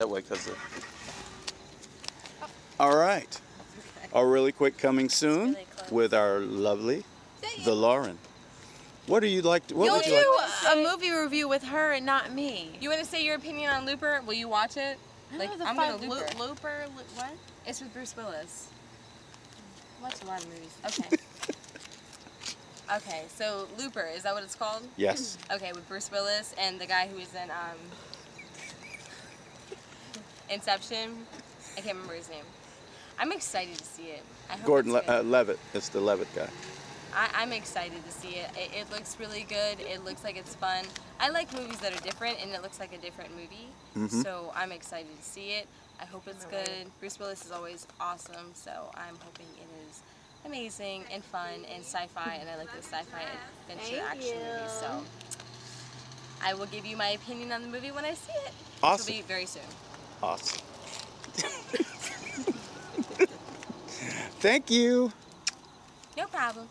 that way because. All right. A really quick coming soon really with our lovely, the Lauren. What do you like? To, what You'll would you do like? a movie review with her and not me. You want to say your opinion on Looper? Will you watch it? Like, I'm gonna Looper. Looper. Lo- what? It's with Bruce Willis. I watch a lot of movies. Okay. okay, so Looper, is that what it's called? Yes. Okay, with Bruce Willis and the guy who was in um, Inception. I can't remember his name. I'm excited to see it. I hope Gordon it's good. uh, Levitt. It's the Levitt guy. I, I'm excited to see it. it. It looks really good. It looks like it's fun. I like movies that are different, and it looks like a different movie. Mhm. So I'm excited to see it. I hope it's good. Bruce Willis is always awesome, so I'm hoping it is amazing and fun and sci-fi, and I like the sci-fi adventure Thank action movies. So I will give you my opinion on the movie when I see it. Which Awesome. will be very soon. Awesome. Thank you. No problem.